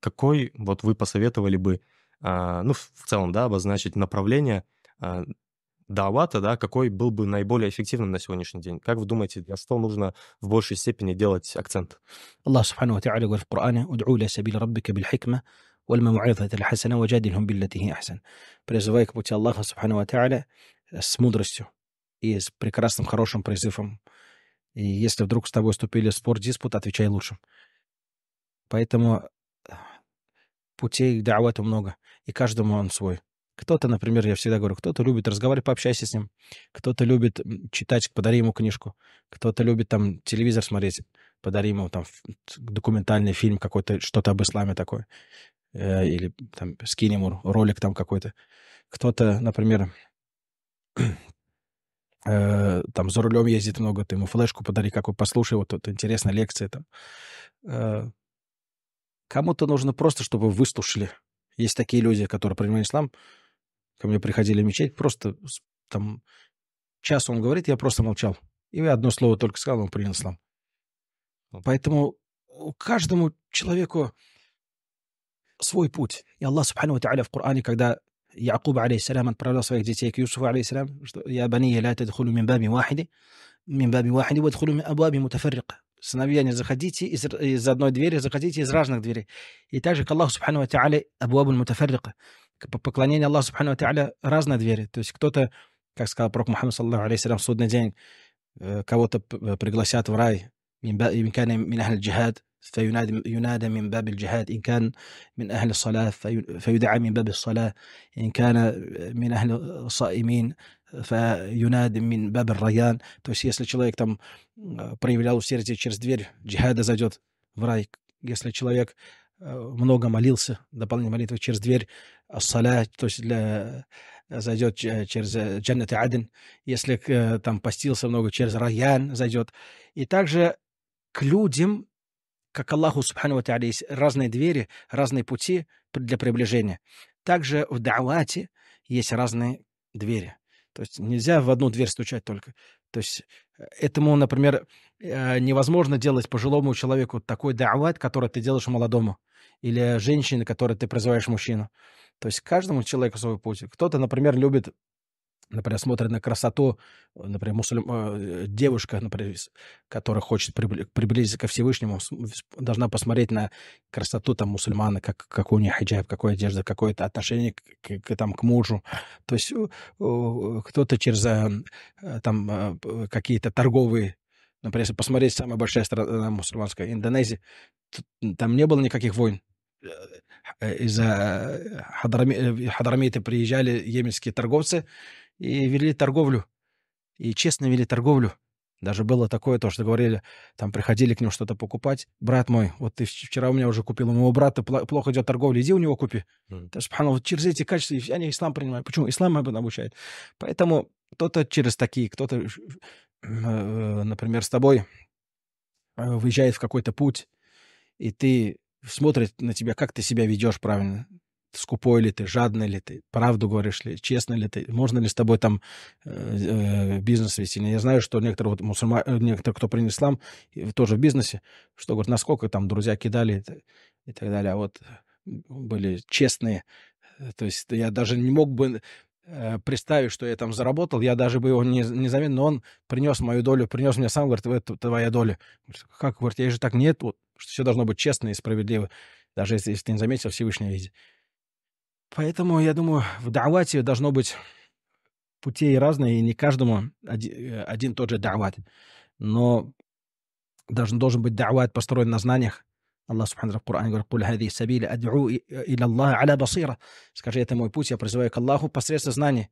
какой вот вы посоветовали бы, а, ну, в целом, да, обозначить направление а, давата, да, какой был бы наиболее эффективным на сегодняшний день? Как вы думаете, на что нужно в большей степени делать акцент? الله سبحانه وتعالى يقول في القرآن ادعوا إلى سبيل ربك بالحكمة والموعظة الحسنة وجادلهم بالتي هي أحسن. Призывай к пути Аллаха Субхану Ва с мудростью и с прекрасным, хорошим призывом. И если вдруг с тобой вступили в спор, диспут, отвечай лучшим. Поэтому путей да'вату много, и каждому он свой. Кто-то, например, я всегда говорю, кто-то любит разговаривать, пообщайся с ним. Кто-то любит читать, подари ему книжку. Кто-то любит там телевизор смотреть, подари ему там документальный фильм какой-то, что-то об исламе такое. Э, или там скинь ему ролик там какой-то. Кто-то, например, э, там за рулем ездит много, ты ему флешку подари, какой послушай, вот тут интересная лекция там. Э, кому-то нужно просто, чтобы выслушали. Есть такие люди, которые принимают ислам, ко мне приходили в мечеть, просто там час он говорит, я просто молчал. И одно слово только сказал, он принял ислам. Поэтому каждому человеку свой путь. И Аллах Субхану Тааля в Коране, когда Якуб, алейхиссалям, отправлял своих детей к Юсуфу, алейхиссалям, что «Я бани, ля тадхулу мин баби вахиди, мин баби вахиди, вадхулу мин абаби мутафаррика». Сыновья, не заходите из, из одной двери, заходите из разных дверей. И также к Аллаху Субхану Тааля абуабу мутафаррика поклонение Аллаху Субхану Тааля разные двери. То есть кто-то, как сказал пророк Мухаммад, саллаху алейхиссалям, в судный день кого-то пригласят в рай. إن كان من أهل الجهاد فينادى ينادى من باب الجهاد إن كان من أهل الصلاة فيدعى من باب الصلاة إن كان من أهل الصائمين فينادى من باب الريان то есть если человек там проявлял усердие через дверь джихада зайдет в рай если человек много молился, дополнительной молитвы через дверь ассаля, то есть для, зайдет через джаннат аден, если там постился много, через раян зайдет. И также к людям, как Аллаху Субхану Ва есть разные двери, разные пути для приближения. Также в да'вате есть разные двери. То есть нельзя в одну дверь стучать только. То есть э, этому, например, э, невозможно делать пожилому человеку такой да'ват, который ты делаешь молодому или женщине, которой ты призываешь мужчину. То есть каждому человеку свой путь. Кто-то, например, любит, например, смотрит на красоту, например, мусульм... Э, девушка, например, которая хочет приблизиться ко Всевышнему, должна посмотреть на красоту там мусульмана, как, какой у нее хиджаб, какой одежда, какое-то отношение к, к, там, к мужу. То есть кто-то через э, там э, какие-то торговые Например, если посмотреть самая большая страна мусульманская, Индонезия, там не было никаких войн. Э, из-за э, Хадрамита э, приезжали йеменские торговцы и вели торговлю. И честно вели торговлю. Даже было такое, то, что говорили, там приходили к нему что-то покупать. Брат мой, вот ты вчера у меня уже купил, у моего брата плохо идет торговля, иди у него купи. Mm. Субхану, вот через эти качества они ислам принимают. Почему? Ислам об этом обучает. Поэтому кто-то через такие, кто-то, например, с тобой выезжает в какой-то путь, и ты смотрит на тебя, как ты себя ведешь правильно. Скупой ли ты, жадный ли ты, правду говоришь ли, честно ли ты, можно ли с тобой там э, э бизнес вести. Я знаю, что некоторые вот мусульмане, э, некоторые, кто принял ислам, тоже в бизнесе, что говорят, насколько там друзья кидали и так далее, а вот были честные. То есть я даже не мог бы э, представить, что я там заработал, я даже бы его не, не заметил, но он принес мою долю, принес мне сам, говорит, это твоя доля. Как, говорит, я же так нет, вот, что все должно быть честно и справедливо, даже если, если ты не заметил, Всевышний видит. Поэтому, я думаю, в да'вате должно быть путей разные, и не каждому один, э, один тот же да'ват. Но должен, должен быть да'ват построен на знаниях. Аллах Субхану в Коране говорит, «Куль хади сабили ад'у иля Аллаха аля басира». Скажи, это мой путь, я призываю к Аллаху посредством знаний.